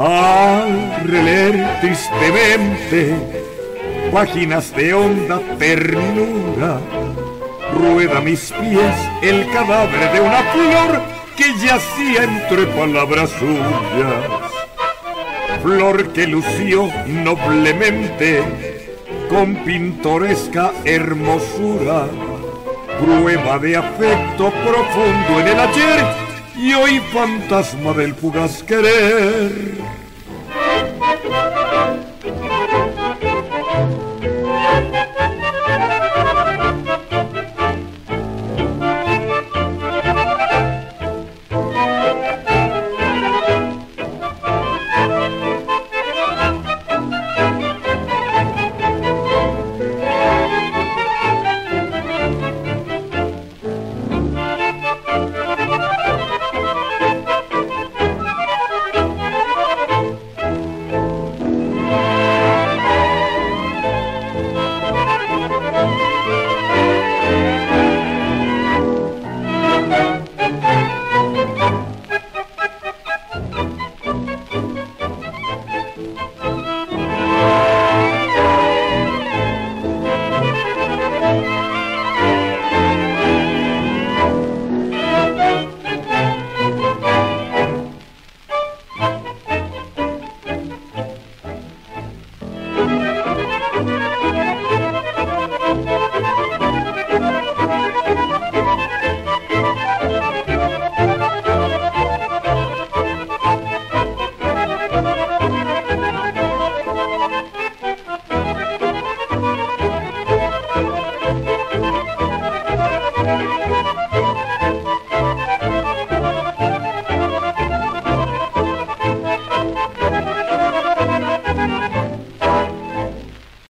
Al releer tristemente páginas de honda ternura, rueda mis pies el cadáver de una flor que yacía entre palabras suyas. Flor que lució noblemente con pintoresca hermosura, prueba de afecto profundo en el ayer y hoy fantasma del fugaz querer